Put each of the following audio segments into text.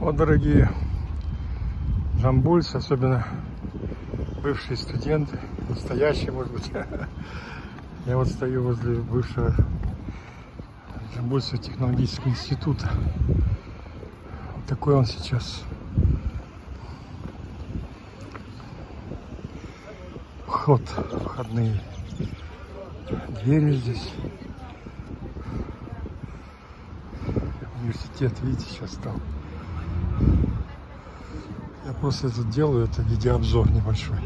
Вот, дорогие джамбульцы, особенно бывшие студенты, настоящие, может быть. Я вот стою возле бывшего Джамбульского технологического института. Вот такой он сейчас. Вход, входные двери здесь. Университет, видите, сейчас стал. Просто это делаю, это видеообзор небольшой.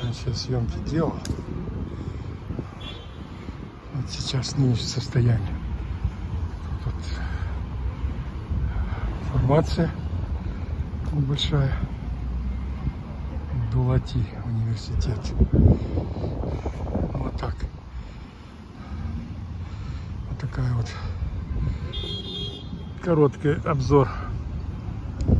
Раньше я съемки делал. Вот сейчас нынешнее состояние. Тут информация небольшая. Дулати университет. Вот так. Вот такая вот короткий обзор